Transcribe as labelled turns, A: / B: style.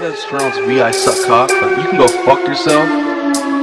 A: that's pronounced V I suck cock, but you can go fuck yourself.